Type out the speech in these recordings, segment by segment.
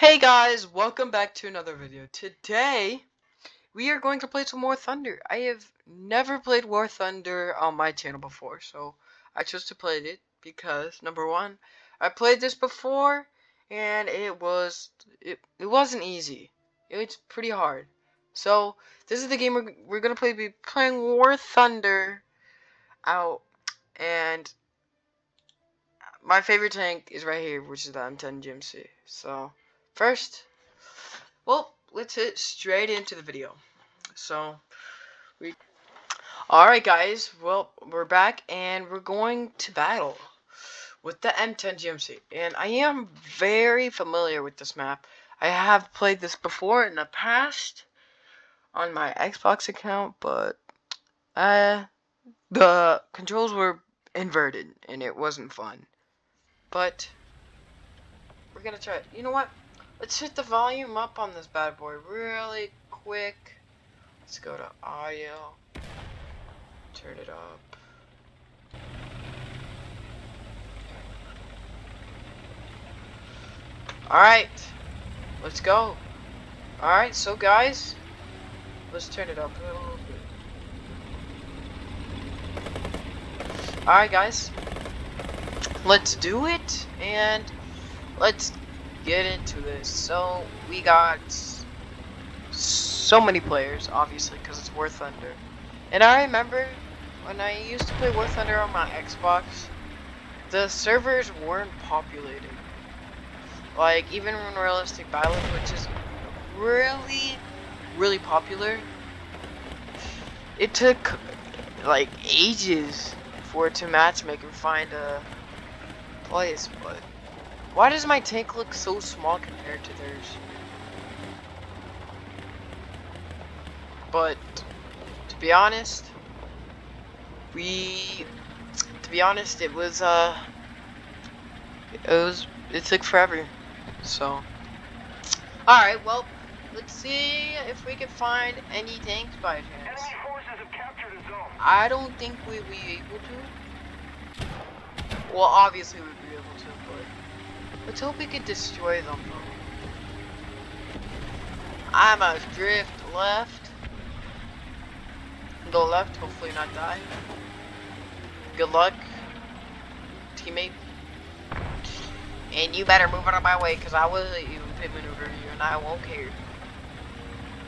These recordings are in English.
Hey guys, welcome back to another video. Today, we are going to play some War Thunder. I have never played War Thunder on my channel before, so I chose to play it because, number one, I played this before, and it was, it, it wasn't easy. It's pretty hard. So, this is the game we're, we're going to play, be playing War Thunder out, and my favorite tank is right here, which is the M10 GMC. So, first, well, let's hit straight into the video. So, we, alright guys, well, we're back, and we're going to battle with the M10 GMC. And I am very familiar with this map. I have played this before in the past on my Xbox account, but, uh, the controls were inverted, and it wasn't fun. But we're gonna try it. You know what? Let's hit the volume up on this bad boy really quick. Let's go to audio. Turn it up. Alright. Let's go. Alright, so guys, let's turn it up a little bit. Alright guys, let's do it and let's get into this. So we got so many players, obviously, because it's War Thunder. And I remember when I used to play War Thunder on my Xbox, the servers weren't populated. Like even when Realistic Battles, which is really, really popular, it took like ages for it to matchmake and find a place, but why does my tank look so small compared to theirs? But to be honest, we to be honest, it was uh it was it took forever. So Alright, well, let's see if we can find any tanks by chance. Enemy forces have captured a zone. I don't think we'll be able to. Well, obviously we'd be able to, but let's hope we can destroy them. I must drift left. Go left, hopefully not die. Good luck, teammate. And you better move out of my way, because I will let you pit maneuver you, and I won't care.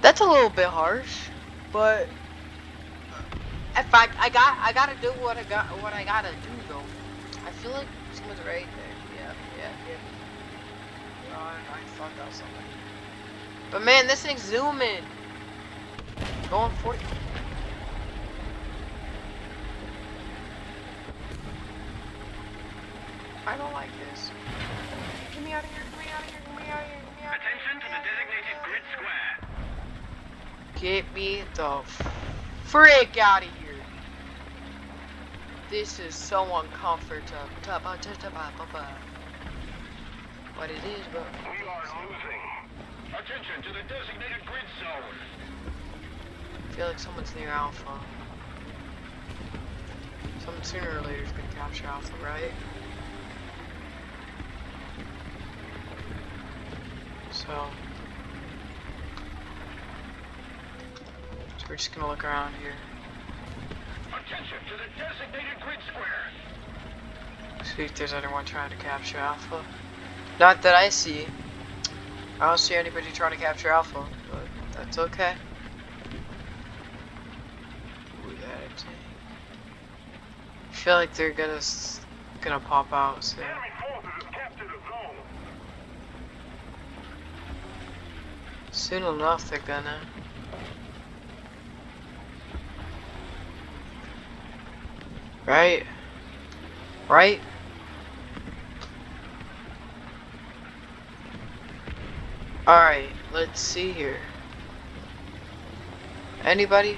That's a little bit harsh, but if I I got I gotta do what I got what I gotta do though. I feel like someone's right there. Yeah, yeah, yeah. Oh, I, I thought that was something. But man, this thing's zooming. Going 40. I don't like this. Get me out of here, get me out of here, get me out of here, get me out of here. Attention to the designated grid square. Get me the frick out of here. This is so uncomfortable. What it is, but We are. Attention to the designated grid zone. I feel like someone's near Alpha. Someone sooner or later is gonna capture Alpha, right? So, so we're just gonna look around here. Attention to the designated grid square. See if there's anyone trying to capture Alpha. Not that I see. I don't see anybody trying to capture Alpha, but that's okay. Ooh, that tank. I feel like they're gonna gonna pop out soon. Enemy forces have captured a zone. Soon enough, they're gonna. Right? Right? Alright, let's see here. Anybody?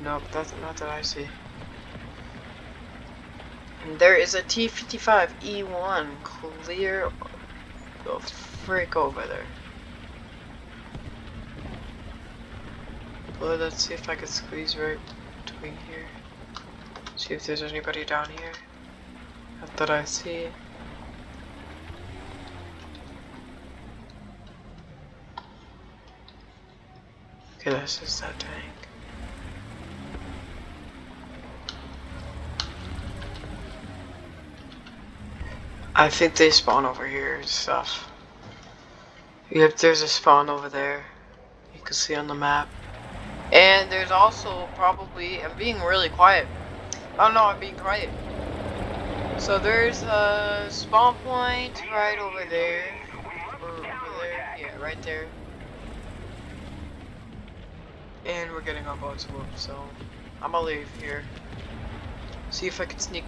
Nope, that's not that I see. And there is a T-55E1 clear the frick over there. Well, let's see if I can squeeze right between here. See if there's anybody down here. Not that I see. Okay, this is that tank. I think they spawn over here and stuff. Yep, there's a spawn over there. You can see on the map. And there's also probably, I'm being really quiet. Oh no, I'm being quiet. So there's a spawn point right over there. Over there. Yeah, right there. And we're getting our boats whooped, so I'm gonna leave here. See if I can sneak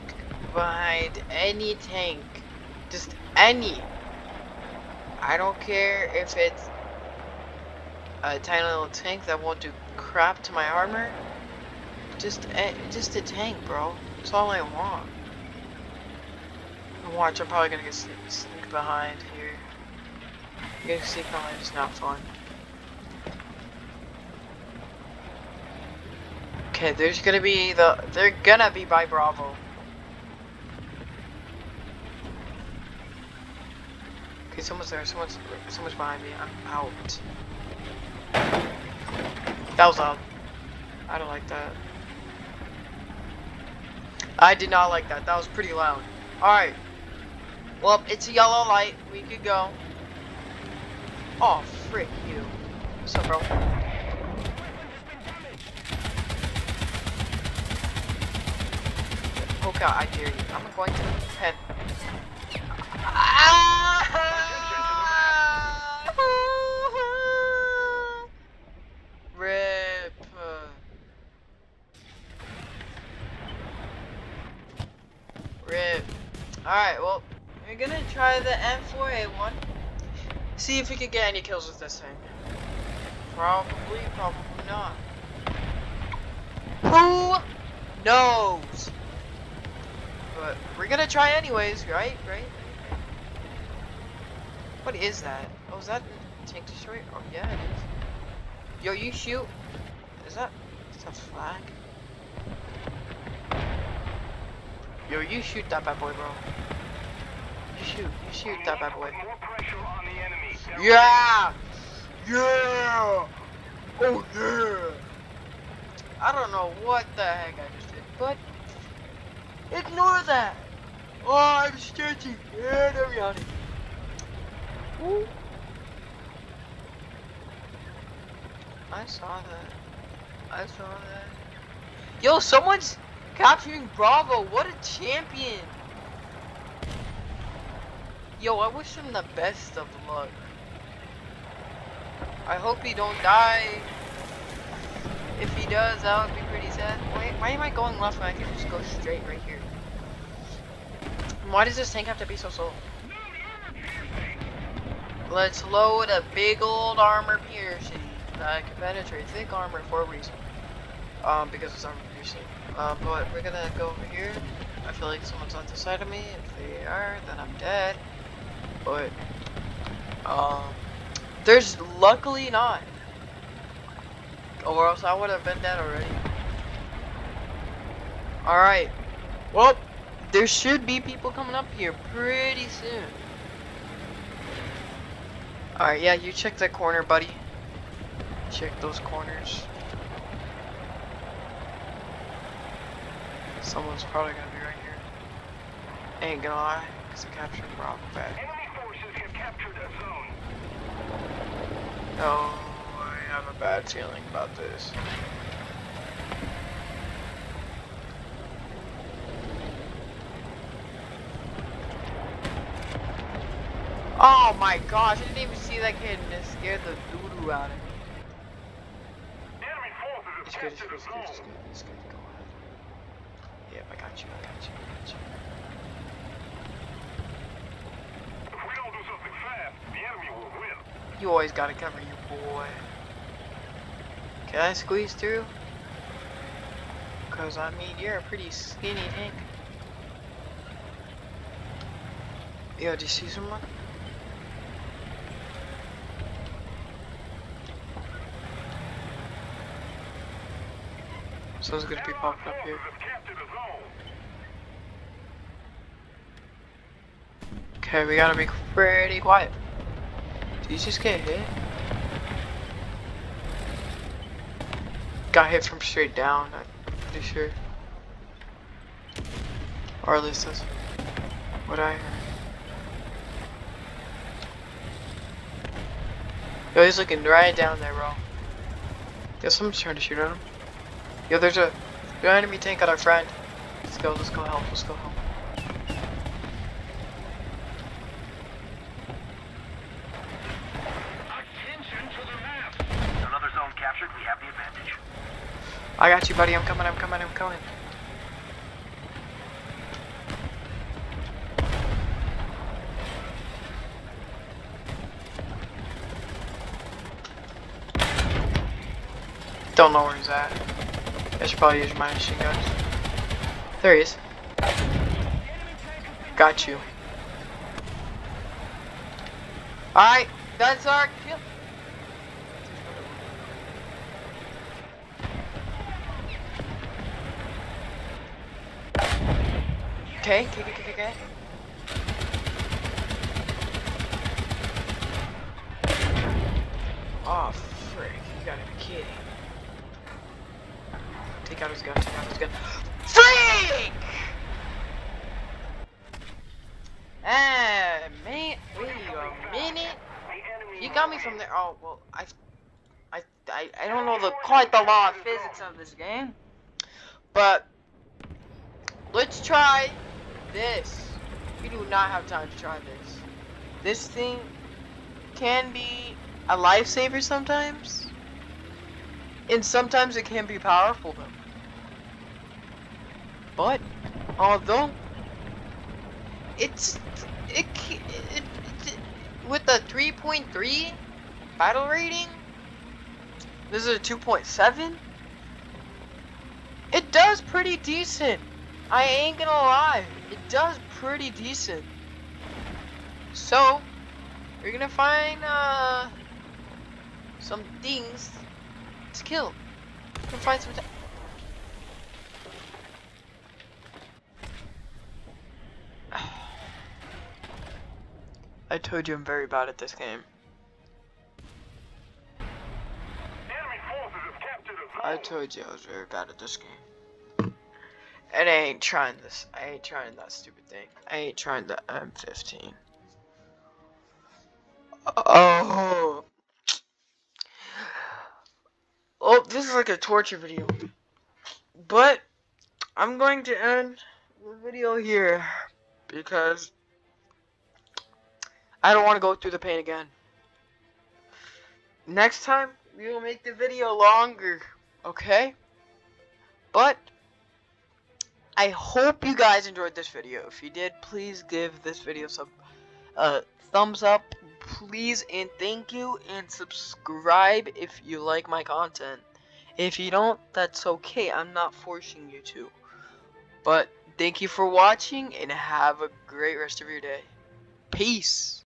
behind any tank. Just any. I don't care if it's a tiny little tank that won't do crap to my armor. Just a, just a tank, bro. That's all I want. Watch, I'm probably gonna get sneak, sneak behind here. Getting sneak behind is not fun. Okay, there's gonna be the they're gonna be by Bravo. Okay, someone's there. Someone's someone's behind me. I'm out. That was loud. I don't like that. I did not like that. That was pretty loud. Alright. Well, it's a yellow light. We could go. Oh, frick you. What's up, bro? Oh Poke out, I dare you. I'm going to pen. Rip. Rip. Alright, well, we're gonna try the M4A1. See if we can get any kills with this thing. Probably, probably not. Who knows? But we're gonna try anyways, right? Right? What is that? Oh, is that tank destroyer? Oh, yeah, it is. Yo, you shoot. Is that? Is that flag? Yo, you shoot that bad boy, bro. You shoot. You shoot that bad boy. More pressure on the enemy. Yeah! Yeah! Oh, yeah! I don't know what the heck I just did, but ignore that! Oh, I'm stretching! Yeah, there we are. I saw that. I saw that. Yo, someone's capturing Bravo. What a champion! Yo, I wish him the best of luck. I hope he don't die. If he does, that would be pretty sad. Wait, why am I going left when I can just go straight right here? Why does this tank have to be so slow? Let's load a big old armor piercing that can penetrate thick armor for a reason. Um, because it's armor piercing. Um, but we're gonna go over here. I feel like someone's on the side of me. If they are, then I'm dead. But, um, there's luckily not. Or else I would have been dead already. Alright. Well, there should be people coming up here pretty soon. Alright, yeah, you check that corner, buddy. Check those corners. Someone's probably gonna be right here. Ain't gonna lie, because I captured Bravo bad. Enemy forces have captured a zone. Oh, have a bad feeling about this. Oh my gosh, I didn't even see that kid and it scared the doo-doo out of me. Enemy forces It's good, it's good, it's good, it's zone. good, it's good, go ahead. Yep, I got you, I got you, I got you. If we don't do something fast, the enemy will win. You always gotta cover your boy. Can I squeeze through? Cause I mean, you're a pretty skinny tank. Yo, do you see someone? Someone's gonna be popping up here. Okay, we gotta be pretty quiet. Did you just get hit? Got hit from straight down, I'm pretty sure. Or at least that's what I heard. Yo, he's looking right down there, bro. Yo, someone's trying to shoot at him. Yo, there's a, there's an enemy tank on our friend. Let's go, let's go help, let's go help. Attention to the map. Another zone captured, we have the advantage. I got you, buddy. I'm coming, I'm coming, I'm coming. Don't know where he's at. I should probably use my machine guns. There he is. Got you. Alright, that's our kill. Okay, okay, okay, okay. Oh, frick. You gotta be kidding. Take out his gun, take out his gun. Freak! Ah, man, wait a minute. You got me from there. Oh, well, I, I, I, I don't know the quite the law of physics of this game, but let's try this. We do not have time to try this. This thing can be a lifesaver sometimes, and sometimes it can be powerful though. But although it's it, ca- it, it with the 3.3 battle rating, this is a 2.7. It does pretty decent. I ain't gonna lie, it does pretty decent. So, we're gonna find uh some things to kill. We're gonna find some. I told you I'm very bad at this game. Enemy forces have captured a I told you I was very bad at this game. And I ain't trying this. I ain't trying that stupid thing. I ain't trying the M15. Oh. Oh, this is like a torture video. But I'm going to end the video here because I don't want to go through the pain again. Next time we will make the video longer, okay? But I hope you guys enjoyed this video. If you did, please give this video some uh, thumbs up, please and thank you, and subscribe if you like my content. If you don't, that's okay. I'm not forcing you to. But thank you for watching and have a great rest of your day. Peace.